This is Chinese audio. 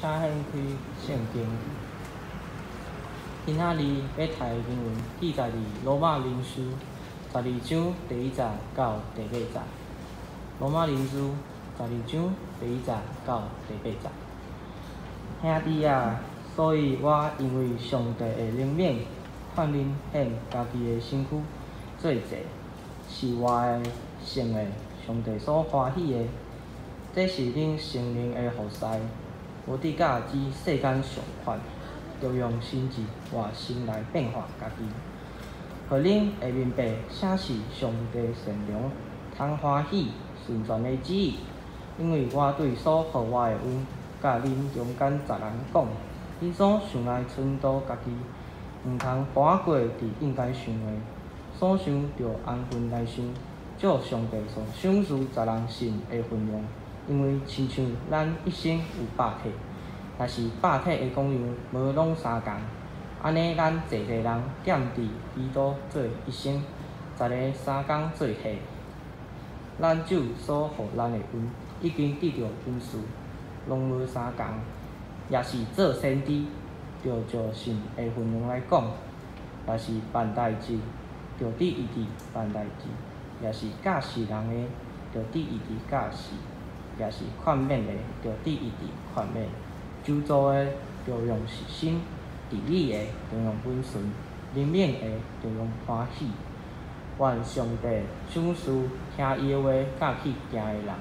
请掀开圣经。今仔日要读的经文记载伫罗马人书十二章第一节到第八节。罗马人书十二章第一节到第八节。兄弟啊，所以我因为上帝的怜悯，劝恁献家己的身躯做祭，是我的圣的，上帝所欢喜的。这是恁心灵的服侍，无伫甲之世间相款，着用心志活心来变化家己，互恁会明白啥是上帝善良、通欢喜、顺全的旨意。因为我对所予我的恩，甲恁中间十人讲，恁所想来忖度家己，毋通搬过伫应该想的，所想着安分来想，照上帝所赏赐十人信的分量。因为亲像咱一生有百体，若是百体的功用无拢相共，安尼咱济济人踮伫基督做一生，十个三工做体。咱主所予咱的恩，已经得到恩赐，拢无相共，也是做先知，着照信的分量来讲；若是办代志，着伫伊伫办代志；也是教示人的，着伫伊伫教示。也是宽面的，着伫伊伫劝勉；主造的，要用实心；治理的，要用温顺；怜悯的，要用欢喜。愿上帝赏赐听伊话，甲去行的人。